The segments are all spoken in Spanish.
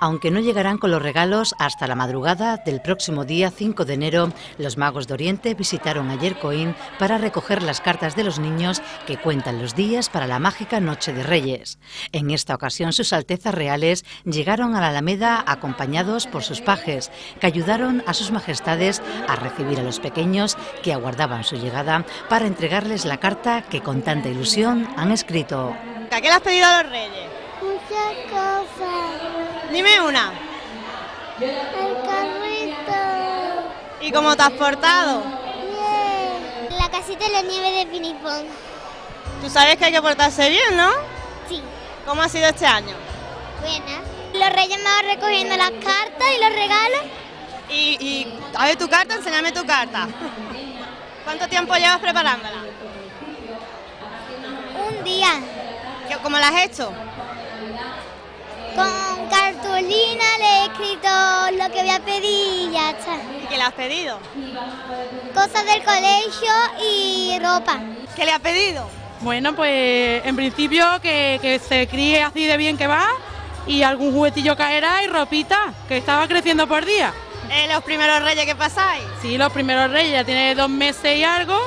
Aunque no llegarán con los regalos hasta la madrugada del próximo día 5 de enero, los magos de Oriente visitaron ayer Coín para recoger las cartas de los niños que cuentan los días para la mágica Noche de Reyes. En esta ocasión, sus altezas reales llegaron a la Alameda acompañados por sus pajes, que ayudaron a sus majestades a recibir a los pequeños que aguardaban su llegada para entregarles la carta que con tanta ilusión han escrito. ¿Qué le has pedido a los reyes? Muchas cosas. Dime una. El carrito. ¿Y cómo te has portado? Bien. La casita de la nieve de Pinipón. Tú sabes que hay que portarse bien, ¿no? Sí. ¿Cómo ha sido este año? Buena. Los reyes me van recogiendo las cartas y los regalos. Y, y a ver tu carta, enséñame tu carta. ¿Cuánto tiempo llevas preparándola? Un día. ¿Qué- ¿Cómo la has hecho? Con cartulina le he escrito lo que voy a pedir y ya está. ¿Y qué le has pedido? Cosas del colegio y ropa. ¿Qué le has pedido? Bueno, pues en principio que, que se críe así de bien que va y algún juguetillo caerá y ropita, que estaba creciendo por día. Eh, los primeros reyes que pasáis. Sí, los primeros reyes ya tiene dos meses y algo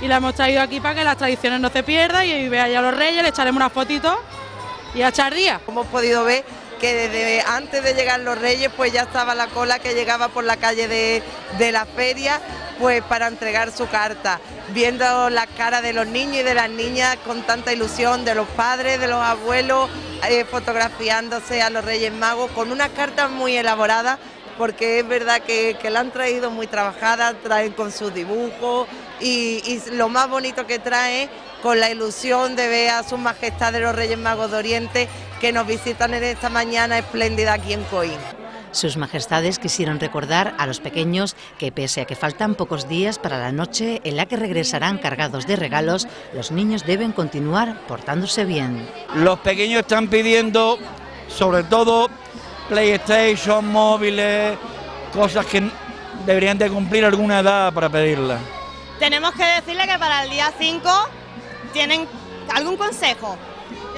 y la hemos traído aquí para que las tradiciones no se pierdan y vea ya los reyes, le echaremos unas fotitos y a echar día. Hemos podido ver que desde antes de llegar los Reyes, pues ya estaba la cola que llegaba por la calle de, de la feria, pues para entregar su carta, viendo las caras de los niños y de las niñas con tanta ilusión, de los padres, de los abuelos, eh, fotografiándose a los Reyes Magos con unas cartas muy elaboradas, porque es verdad que, que la han traído muy trabajada, traen con sus dibujos y, y lo más bonito que trae con la ilusión de ver a sus majestades los Reyes Magos de Oriente que nos visitan en esta mañana espléndida aquí en Coín. Sus majestades quisieron recordar a los pequeños que pese a que faltan pocos días para la noche en la que regresarán cargados de regalos, los niños deben continuar portándose bien. Los pequeños están pidiendo, sobre todo, PlayStation, móviles, cosas que deberían de cumplir alguna edad para pedirlas. Tenemos que decirle que para el día 5 tienen algún consejo.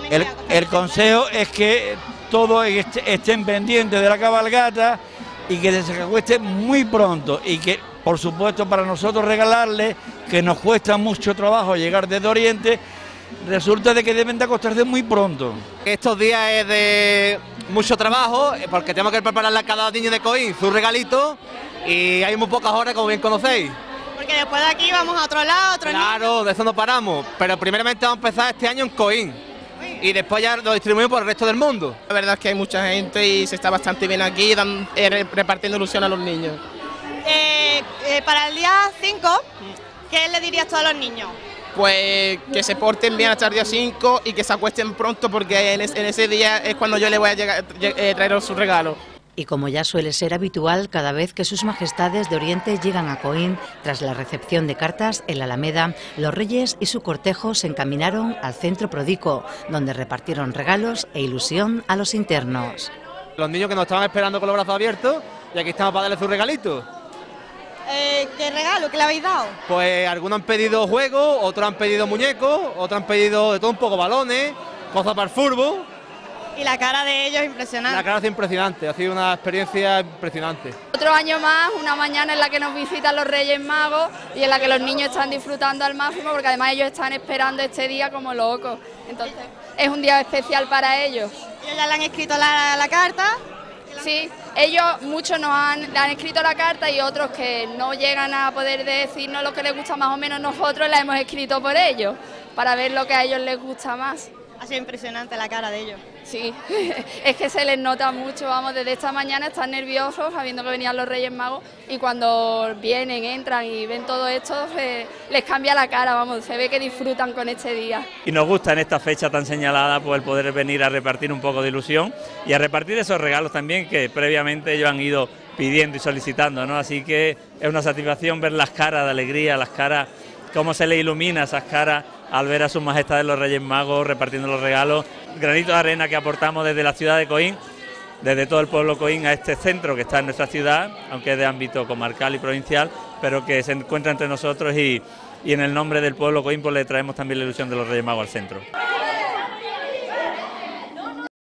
Tienen El, consejo es que todos est- estén pendientes de la cabalgata y que se acuesten muy pronto y que, por supuesto, para nosotros regalarles, que nos cuesta mucho trabajo llegar desde Oriente, resulta de que deben de acostarse muy pronto. Estos días es de mucho trabajo eh, porque tenemos que prepararle a cada niño de Coín su regalito y hay muy pocas horas como bien conocéis. Porque después de aquí vamos a otro lado, a otro Claro, de eso no paramos, pero primeramente vamos a empezar este año en Coín y después ya lo distribuimos por el resto del mundo. La verdad es que hay mucha gente y se está bastante bien aquí dan- eh, re- repartiendo ilusión a los niños. Eh, eh, para el día 5, ¿qué le dirías tú a los niños? Pues que se porten bien hasta el día 5 y que se acuesten pronto porque en, es- en ese día es cuando yo le voy a llegar- lle- eh, traer su regalo. Y como ya suele ser habitual, cada vez que sus majestades de Oriente llegan a Coín, tras la recepción de cartas en la Alameda, los reyes y su cortejo se encaminaron al centro Prodico, donde repartieron regalos e ilusión a los internos. Los niños que nos estaban esperando con los brazos abiertos y aquí estamos para darles su regalito. Eh, ¿Qué regalo? ¿Qué le habéis dado? Pues algunos han pedido juegos, otros han pedido muñecos, otros han pedido de todo un poco balones, cosas para el fútbol. Y la cara de ellos impresionante. La cara es impresionante, ha sido una experiencia impresionante. Otro año más, una mañana en la que nos visitan los Reyes Magos y en la que los niños están disfrutando al máximo porque además ellos están esperando este día como locos. Entonces es un día especial para ellos. Ellos ya le han escrito la, la carta. Sí, ellos muchos nos han, le han escrito la carta y otros que no llegan a poder decirnos lo que les gusta más o menos nosotros la hemos escrito por ellos para ver lo que a ellos les gusta más. Ha sido impresionante la cara de ellos. Sí, es que se les nota mucho, vamos, desde esta mañana están nerviosos sabiendo que venían los Reyes Magos y cuando vienen, entran y ven todo esto, se- les cambia la cara, vamos, se ve que disfrutan con este día. y nos gusta en esta fecha tan señalada pues el poder venir a repartir un poco de ilusión y a repartir esos regalos también que previamente ellos han ido pidiendo y solicitando, ¿no? Así que es una satisfacción ver las caras de alegría, las caras, cómo se les ilumina esas caras al ver a sus majestades los Reyes Magos repartiendo los regalos, granito de arena que aportamos desde la ciudad de Coín, desde todo el pueblo Coín a este centro que está en nuestra ciudad, aunque es de ámbito comarcal y provincial, pero que se encuentra entre nosotros y, en el nombre del pueblo Coín pues le traemos también la ilusión de los Reyes Magos al centro.